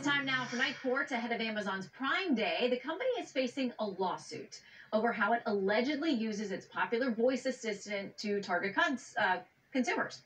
It is time now for night court ahead of Amazon's Prime Day. The company is facing a lawsuit over how it allegedly uses its popular voice assistant to target cons- uh, consumers.